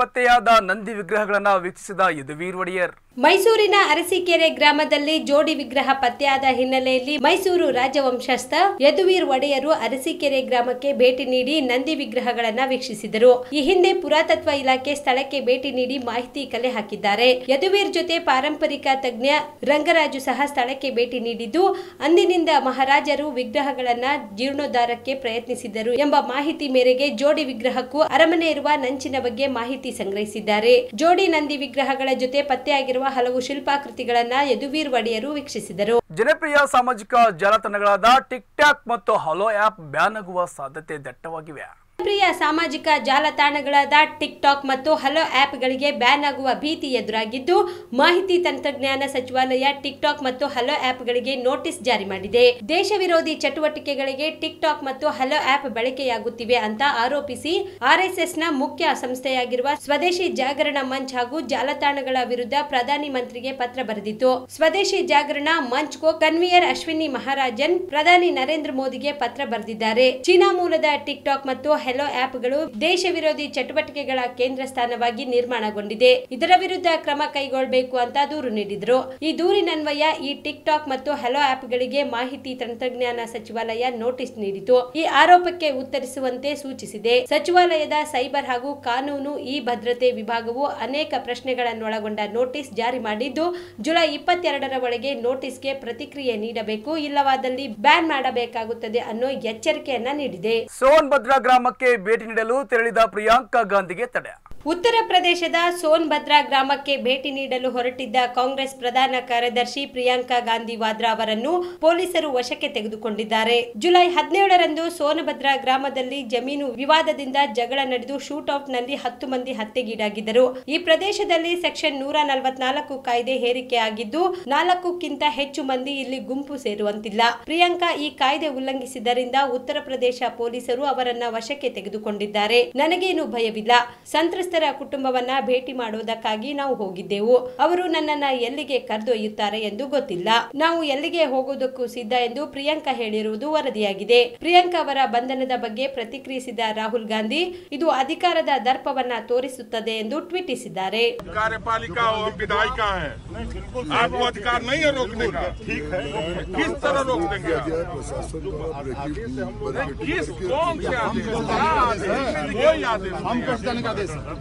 ಪತ್ತೆಯಾದ ನಂದಿ ವಿಗ್ರಹಗಳನ್ನು ವೀಕ್ಷಿಸಿದ ಯದುವೀರ್ ಒಡೆಯರ್. ಮೈಸೂರಿನ ಅರಸೀಕೆರೆ ಗ್ರಾಮದಲ್ಲಿ ಜೋಡಿ ವಿಗ್ರಹ ಪತ್ತೆಯಾದ ಹಿನ್ನೆಲೆಯಲ್ಲಿ ಮೈಸೂರು ರಾಜವಂಶಸ್ಥ ಯದುವೀರ್ ಒಡೆಯರು ಅರಸೀಕೆರೆ ಗ್ರಾಮಕ್ಕೆ ಭೇಟಿ ನೀಡಿ ನಂದಿ ವಿಗ್ರಹಗಳನ್ನ ವೀಕ್ಷಿಸಿದರು. ಈ ಹಿಂದೆ ಪುರಾತತ್ವ ಇಲಾಖೆ ಸ್ಥಳಕ್ಕೆ ಭೇಟಿ ನೀಡಿ ಮಾಹಿತಿ ಕಲೆ ಹಾಕಿದ್ದಾರೆ. ಯದುವೀರ್ ಜೊತೆ ಪಾರಂಪರಿಕ ತಜ್ಞ ರಂಗರಾಜು ಸಹ ಸ್ಥಳಕ್ಕೆ ಭೇಟಿ ನೀಡಿದ್ದು, ಅಂದಿನಿಂದ ಮಹಾರಾಜರು ವಿಗ್ರಹಗಳನ್ನ ಜೀರ್ಣೋದ್ಧಾರಕ್ಕೆ ಪ್ರಯತ್ನಿಸಿದರು ಎಂಬ ಮಾಹಿತಿ ಮೇರೆಗೆ ಜೋಡಿ ವಿಗ್ರಹಕ್ಕೂ ಅರಮನೆ ಇರುವ ನಂಚಿನ ಬಗ್ಗೆ ಮಾಹಿತಿ ಸಂಗ್ರಹಿಸಿದ್ದಾರೆ. ಜೋಡಿ ನಂದಿ ವಿಗ್ರಹಗಳ ಜೊತೆ ಪತ್ತೆಯಾಗಿರುವ ಹಲವು ಶಿಲ್ಪಾಕೃತಿಗಳನ್ನ ಯದುವೀರ್ ಒಡೆಯರು ವೀಕ್ಷಿಸಿದರು. ಜನಪ್ರಿಯ ಸಾಮಾಜಿಕ ಜಾಲತಾಣಗಳಾದ ಟಿಕ್ ಟಾಕ್ ಮತ್ತು ಹಲೋ ಆಪ್ ಬ್ಯಾನ್ ಆಗುವ ಸಾಧ್ಯತೆ ದಟ್ಟವಾಗಿವೆ. ಪ್ರಿಯ ಸಾಮಾಜಿಕ ಜಾಲತಾಣಗಳಾದ ಟಿಕ್ ಟಾಕ್ ಮತ್ತು ಹಲೋ ಆ್ಯಪ್ಗಳಿಗೆ ಬ್ಯಾನ್ ಆಗುವ ಭೀತಿ ಎದುರಾಗಿದ್ದು, ಮಾಹಿತಿ ತಂತ್ರಜ್ಞಾನ ಸಚಿವಾಲಯ ಟಿಕ್ ಟಾಕ್ ಮತ್ತು ಹಲೋ ಆ್ಯಪ್ಗಳಿಗೆ ನೋಟಿಸ್ ಜಾರಿ ಮಾಡಿದೆ. ದೇಶ ವಿರೋಧಿ ಚಟುವಟಿಕೆಗಳಿಗೆ ಟಿಕ್ ಟಾಕ್ ಮತ್ತು ಹಲೋ ಆ್ಯಪ್ ಬಳಕೆಯಾಗುತ್ತಿವೆ ಅಂತ ಆರೋಪಿಸಿ ಆರ್ಎಸ್ಎಸ್ನ ಮುಖ್ಯ ಸಂಸ್ಥೆಯಾಗಿರುವ ಸ್ವದೇಶಿ ಜಾಗರಣ ಮಂಚ್ ಹಾಗೂ ಜಾಲತಾಣಗಳ ವಿರುದ್ಧ ಪ್ರಧಾನಿ ಮಂತ್ರಿಗೆ ಪತ್ರ ಬರೆದಿತ್ತು. ಸ್ವದೇಶಿ ಜಾಗರಣ ಮಂಚ್ ಕೋ ಕನ್ವಿಯರ್ ಅಶ್ವಿನಿ ಮಹಾರಾಜನ್, ಪ್ರಧಾನಿ ನರೇಂದ್ರ ಮೋದಿಗೆ ಪತ್ರ ಬರೆದಿದ್ದಾರೆ. ಚೀನಾ ಮೂಲದ ಟಿಕ್ ಟಾಕ್ ಮತ್ತು ಹೆಲೋ ಆಪ್ಗಳು ದೇಶ ವಿರೋಧಿ ಚಟುವಟಿಕೆಗಳ ಕೇಂದ್ರ ಸ್ಥಾನವಾಗಿ ನಿರ್ಮಾಣಗೊಂಡಿದೆ. ಇದರ ವಿರುದ್ಧ ಕ್ರಮ ಕೈಗೊಳ್ಳಬೇಕು ಅಂತ ದೂರು ನೀಡಿದ್ರು. ಈ ದೂರಿನನ್ವಯ ಈ ಟಿಕ್ ಟಾಕ್ ಮತ್ತು ಹೆಲೋ ಆಪ್ಗಳಿಗೆ ಮಾಹಿತಿ ತಂತ್ರಜ್ಞಾನ ಸಚಿವಾಲಯ ನೋಟಿಸ್ ನೀಡಿತು. ಈ ಆರೋಪಕ್ಕೆ ಉತ್ತರಿಸುವಂತೆ ಸೂಚಿಸಿದೆ. ಸಚಿವಾಲಯದ ಸೈಬರ್ ಹಾಗೂ ಕಾನೂನು, ಈ ಭದ್ರತೆ ವಿಭಾಗವು ಅನೇಕ ಪ್ರಶ್ನೆಗಳನ್ನೊಳಗೊಂಡ ನೋಟಿಸ್ ಜಾರಿ ಮಾಡಿದ್ದು, ಜುಲೈ ಇಪ್ಪತ್ತೆರಡರ ಒಳಗೆ ನೋಟಿಸ್ಗೆ ಪ್ರತಿಕ್ರಿಯೆ ನೀಡಬೇಕು, ಇಲ್ಲವಾದಲ್ಲಿ ಬ್ಯಾನ್ ಮಾಡಬೇಕಾಗುತ್ತದೆ ಅನ್ನೋ ಎಚ್ಚರಿಕೆಯನ್ನ ನೀಡಿದೆ. ಸೋನ್ಭದ್ರಾ ಗ್ರಾಮಕ್ಕೆ ಭೇಟಿ ನೀಡಲು ತೆರಳಿದ ಪ್ರಿಯಾಂಕಾ ಗಾಂಧಿಗೆ ತಡೆ ಉತ್ತರ ಪ್ರದೇಶದ ಸೋನ್ಭದ್ರಾ ಗ್ರಾಮಕ್ಕೆ ಭೇಟಿ ನೀಡಲು ಹೊರಟಿದ್ದ ಕಾಂಗ್ರೆಸ್ ಪ್ರಧಾನ ಕಾರ್ಯದರ್ಶಿ ಪ್ರಿಯಾಂಕಾ ಗಾಂಧಿ ವಾದ್ರಾ ಅವರನ್ನು ಪೊಲೀಸರು ವಶಕ್ಕೆ ತೆಗೆದುಕೊಂಡಿದ್ದಾರೆ. ಜುಲೈ ಹದಿನೇಳರಂದು ಸೋನಭದ್ರಾ ಗ್ರಾಮದಲ್ಲಿ ಜಮೀನು ವಿವಾದದಿಂದ ಜಗಳ ನಡೆದು ಶೂಟ್ಔಟ್ನಲ್ಲಿ ಹತ್ತು ಮಂದಿ ಹತ್ಯೆಗೀಡಾಗಿದ್ದರು. ಈ ಪ್ರದೇಶದಲ್ಲಿ ಸೆಕ್ಷನ್ ನೂರ ನಲವತ್ನಾಲ್ಕು ಕಾಯ್ದೆ ಹೇರಿಕೆಯಾಗಿದ್ದು ನಾಲ್ಕಕ್ಕಿಂತ ಹೆಚ್ಚು ಮಂದಿ ಇಲ್ಲಿ ಗುಂಪು ಸೇರುವಂತಿಲ್ಲ. ಪ್ರಿಯಾಂಕಾ ಈ ಕಾಯ್ದೆ ಉಲ್ಲಂಘಿಸಿದ್ದರಿಂದ ಉತ್ತರ ಪ್ರದೇಶ ಪೊಲೀಸರು ಅವರನ್ನ ವಶಕ್ಕೆ ತೆಗೆದುಕೊಂಡಿದ್ದಾರೆ. ನನಗೇನು ಭಯವಿಲ್ಲ. ಸಂತ್ರಸ್ತ ಸಂತ್ರಸ್ತರ ಕುಟುಂಬವನ್ನ ಭೇಟಿ ಮಾಡುವುದಕ್ಕಾಗಿ ನಾವು ಹೋಗಿದ್ದೆವು. ಅವರು ನನ್ನನ್ನ ಎಲ್ಲಿಗೆ ಕರೆದೊಯ್ಯುತ್ತಾರೆ ಎಂದು ಗೊತ್ತಿಲ್ಲ. ನಾವು ಎಲ್ಲಿಗೆ ಹೋಗೋದಕ್ಕೂ ಸಿದ್ಧ ಎಂದು ಪ್ರಿಯಾಂಕಾ ಹೇಳಿರುವುದು ವರದಿಯಾಗಿದೆ. ಪ್ರಿಯಾಂಕಾ ಅವರ ಬಂಧನದ ಬಗ್ಗೆ ಪ್ರತಿಕ್ರಿಯಿಸಿದ ರಾಹುಲ್ ಗಾಂಧಿ ಇದು ಅಧಿಕಾರದ ದರ್ಪವನ್ನ ತೋರಿಸುತ್ತದೆ ಎಂದು ಟ್ವೀಟಿಸಿದ್ದಾರೆ. ಕಾರ್ಯಪಾಲಿಕಾ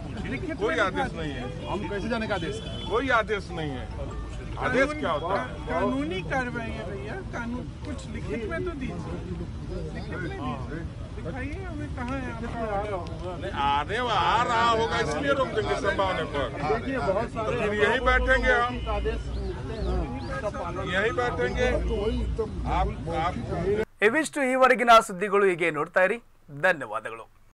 विधायिका है आपको अधिकार नहीं है रोकने का ठीक है किस तरह रोक देंगे आप? नहीं, किस कौन से आदेश क्या आदेश? कोई आदेश हम नहीं है। कैसे जाने का आदेश कोई आदेश नहीं है हम कैसे जाने का आदेश कोई आदेश नहीं है आदेश क्या होता है कानूनी कार्रवाई है भैया कानून कुछ लिखित में तो दीजिए लिखित में दीजिए दिखाइए हमें कहाँ है आपका नहीं, आने वा- आ रहा होगा इसलिए रोक देंगे संभावने पर तो फिर यही बैठेंगे हम यही बैठेंगे आप आप ಇವಿಷ್ಟು ಈವರೆಗಿನ ಸುದ್ದಿಗಳು ಹೀಗೆ ನೋಡ್ತಾ ಇರಿ ಧನ್ಯವಾದಗಳು